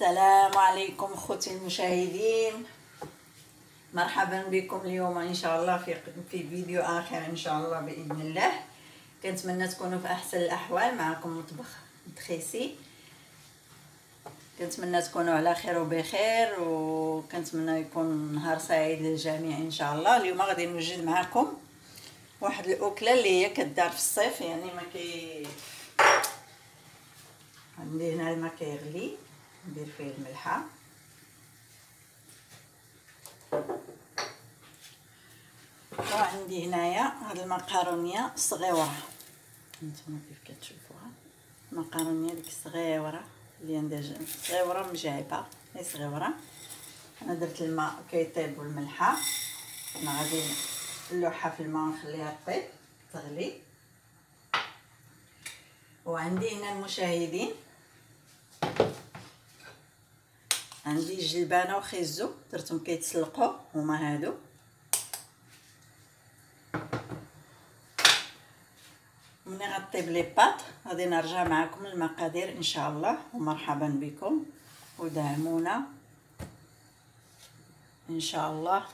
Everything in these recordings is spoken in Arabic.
السلام عليكم خوتي المشاهدين. مرحبا بكم اليوم إن شاء الله في في فيديو آخر إن شاء الله بإذن الله. كنتمنى تكونوا في أحسن الأحوال. معكم مطبخ دخيسي كنتمنى تكونوا على خير وبخير وكنتمنى يكون نهار سعيد للجميع إن شاء الله. اليوم غادي نوجد معكم واحد الأكلة اللي هي كدار في الصيف يعني ما كي عندي هنا الماء كيغلي ندير فيه الملحة. وعندي هنايا هاد المقارونية الصغيره نتوما كيف كتشوفوها. المقارونية ديك الصغيره اللي عندها صغيرة مجعبه هي صغيرة. أنا درت الماء كيطيب والملحه أنا غادي نلوحها في الماء ونخليها طيب تغلي. وعندي هنا المشاهدين. عندي جلبانة وخيزو درتهم كيتسلقوا هما هادو. ملي غطيب لي باط غادي نرجع معكم المقادير إن شاء الله ومرحبا بكم ودعمونا. إن شاء الله.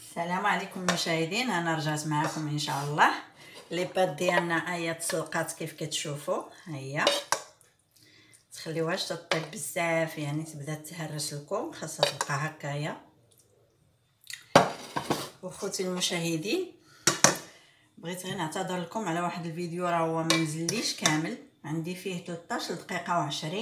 السلام عليكم مشاهدين أنا رجعت معكم إن شاء الله. لي بات ديالنا هي تسلقات كيف كتشوفوا هي تخليوهاش تطيب بزاف يعني تبدا تهرس لكم خاصها تبقى هكايا. وخوتي المشاهدين بغيت غير نعتذر لكم على واحد الفيديو راه هو ما نزليش كامل. عندي فيه 13 دقيقه و20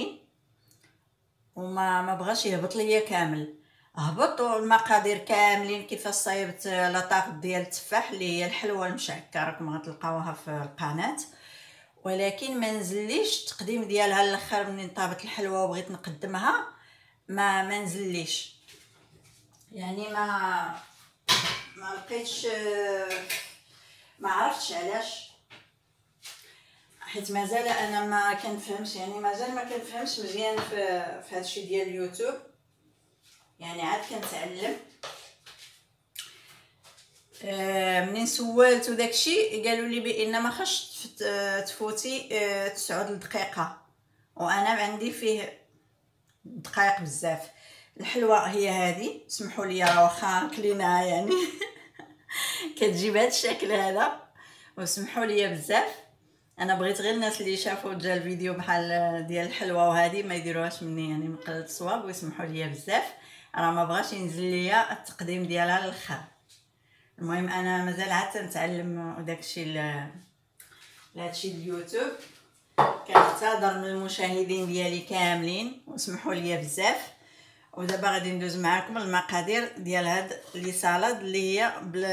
وما ما بغاش يهبط ليا كامل. هبطوا المقادير كاملين كيفاش صايبت لطاف ديال التفاح اللي هي الحلوه المشعكه راكم غتلقاوها في القناة. ولكن ما نزليش التقديم ديالها الآخر منين طابت الحلوه وبغيت نقدمها. ما ما نزليش يعني ما ما لقيتش ما عرفتش علاش. حيت مازال أنا ما كنفهمش يعني مازال ما كنفهمش مزيان في في هادشي ديال اليوتيوب. يعني عاد كنتعلم. آه منين سولت وداكشي قالوا لي بأن ما خاصش تفوتي آه تسعود دقيقه وأنا عندي فيه دقائق بزاف. الحلوة هي هذه. سمحوا لي واخا كليناها يعني. كتجيب هذا الشكل هذا. وسمحوا لي بزاف. أنا بغيت غير الناس اللي شافوا جا الفيديو بحال ديال الحلوة وهذه ما يديروهاش مني يعني من قلة الصواب. ويسمحوا لي بزاف. راه ما بغاش ينزل ليا التقديم ديالها للخير المهم أنا مازال عاد تنتعلم داكشي لهادشي اليوتيوب كنعتذر من المشاهدين ديالي كاملين وسمحوا لي بزاف. ودابا غادي ندوز معكم المقادير ديال هاد لي سالاد اللي هي بل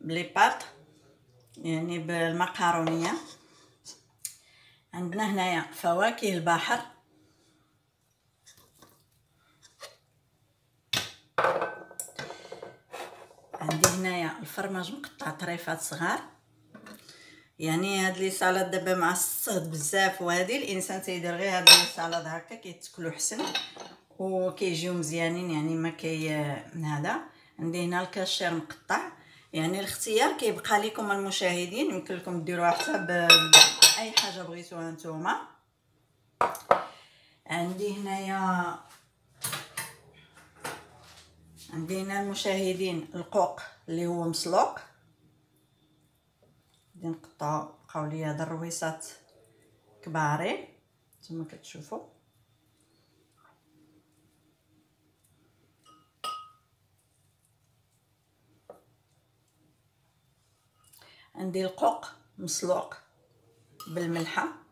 بلي باط يعني بالمقارونيه عندنا هنايا فواكه البحر. عندي هنايا الفرماج مقطع طريفات صغار. يعني هاد لي سالاد دابا مع الصهد بزاف وهادي الإنسان تيدير غير هاد لي سالاد هكا كيتكلوا حسن وكيجيو مزيانين يعني ما كي هذا. عندي هنا الكاشير مقطع. يعني الاختيار كيبقى لكم المشاهدين يمكن لكم ديروها حتى بأي حاجة بغيتوها نتوما. عندي هنايا عندي هنا المشاهدين القوق اللي هو مسلوق. غادي نقطعو بقاو لي هاد الرويصات كبارين نتوما كتشوفوا عندي القوق مسلوق بالملحة.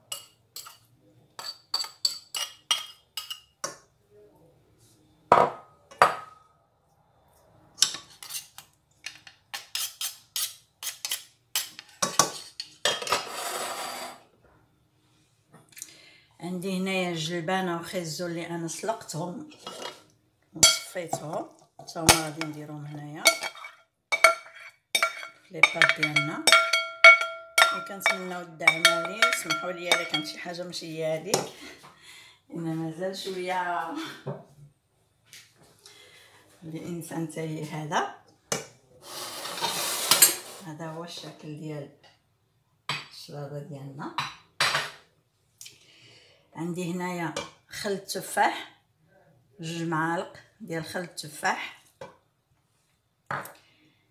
عندي هنايا الجلبانه وخيزو اللي أنا سلقتهم وصفيتهم. حتى هما غادي نديرهم هنايا. لي بات ديالنا. وكنتمناو تدعموني سمحوا لي الا كانت شي حاجة ماشي هي هذيك. ان مازال شوية الإنسان تاهي هذا. هذا هو الشكل ديال الشلاضه ديالنا. عندي هنايا خل التفاح جوج معالق ديال خل التفاح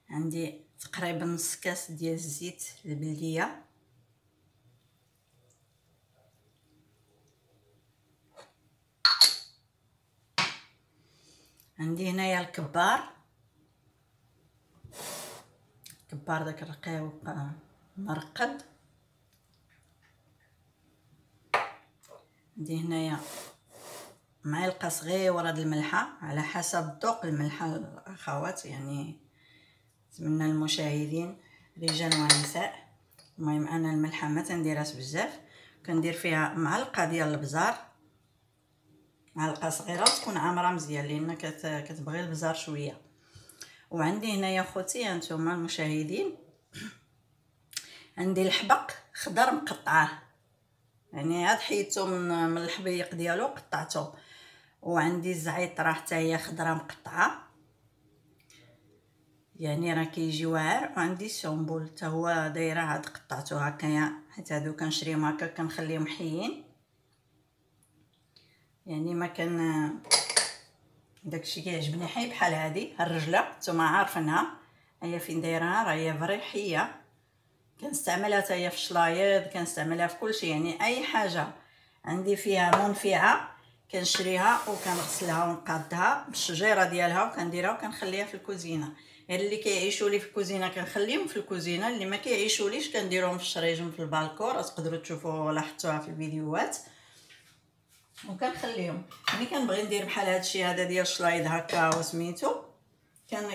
عندي تقريبا نص كاس ديال الزيت البلدية. عندي هنايا الكبار. كبار داك الرقيق مرقد. عندي هنايا معلقه صغيره د الملحة على حسب ذوق الملحة الاخوات يعني نتمنى المشاهدين رجال ونساء. المهم أنا الملحة ما تنديرهاش بزاف كندير فيها معلقه ديال البزار. معلقه صغيرة تكون عامرة مزيان لأن كتبغي البزار شوية. وعندي هنايا خوتي هانتوما المشاهدين. عندي الحبق خضر مقطعة. يعني عاد حيدته من من الحبيق ديالو قطعته وعندي الزعيط راه حتى هي خضره مقطعة. يعني راه كيجي واعر. وعندي السنبل حتى هو دايرة عاد قطعته هكايا حيت هادو كنشريهم هكا كنخليهم حيين. يعني ما كان داكشي كيعجبني حي بحال هادي. الرجلة نتوما عارفينها. هي فين دايرها؟ راه هي فري حية. كنستعملها حتى في الشلايض كنستعملها في كلشي يعني أي حاجة عندي فيها منفعة كنشريها وكنغسلها ونقادها بالشجيرة ديالها وكنديرها وكنخليها في الكوزينة. اللي كيعيشوا لي في الكوزينة كنخليهم في الكوزينة اللي ما كيعيشوليش كنديرهم في الشريجم في البالكور. تقدروا تشوفوا لاحظتوها في الفيديوهات. وكنخليهم. ملي كنبغي ندير بحال هادشي هذا ديال الشلايض هكا وسميتو كان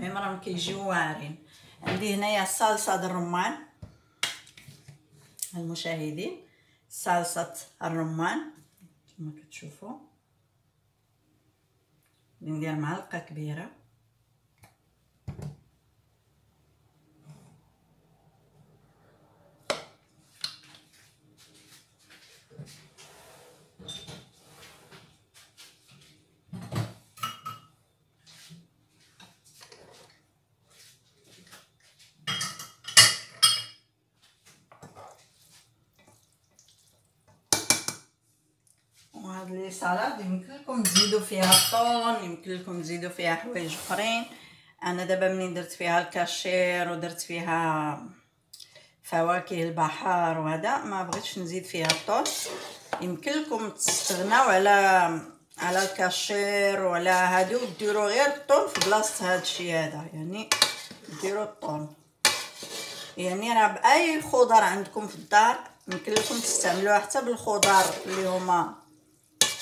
راهم كيجيو واعرين. عندي هنايا صلصة الرمان المشاهدين. صلصة الرمان كما كتشوفوا. ندير معلقة كبيرة. salade يمكن لكم تزيدوا فيها الطون يمكن لكم تزيدوا فيها حوايج أخرين. أنا دابا منين درت فيها الكاشير ودرت فيها فواكه البحر وهذا ما بغيتش نزيد فيها الطون يمكن لكم تستغناو على على الكاشير وعلى هادو ديروا غير الطون في بلاصة هذا الشيء هذا. يعني ديروا الطون يعني راه بأي خضر عندكم في الدار يمكن لكم تستعملوها حتى بالخضر اللي هما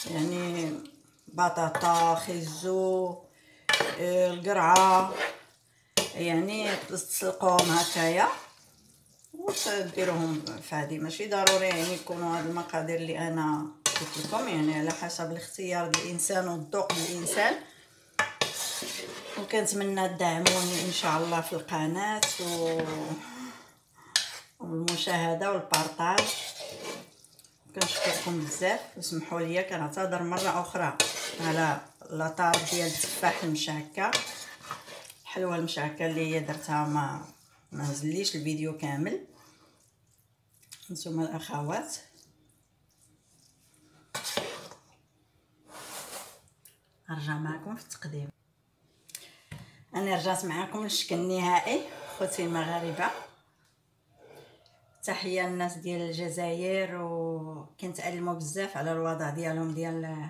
يعني بطاطا خيزو القرعة يعني تسلقوهم هكايا وتديروهم فادي ماشي ضروري يعني يكونوا هاد المقادير اللي أنا قلت لكم يعني على حسب الاختيار ديال الإنسان والذوق ديال الإنسان. وكنتمنى تدعموني إن شاء الله في القناة و... والمشاهدة والبارطاج. كنشكركم بزاف. وسمحوا لي كنعتذر مرة أخرى على لاطار ديال التفاح المشعكة. الحلوه المشعكة اللي هي درتها ما ما نزليش الفيديو كامل. نتوما الأخوات. ارجع معكم في التقديم. أنا رجعت معكم للشكل النهائي خوتي المغاربة. تحيه للناس ديال الجزائر وكنتعلموا بزاف على الوضع ديالهم ديال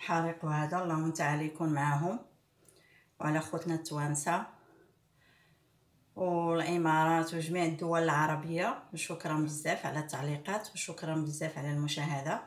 الحريق وهذا. اللهم تعالى يكون معاهم. وعلى خوتنا التوانسة. والإمارات وجميع الدول العربية وشكرا بزاف على التعليقات وشكرا بزاف على المشاهدة.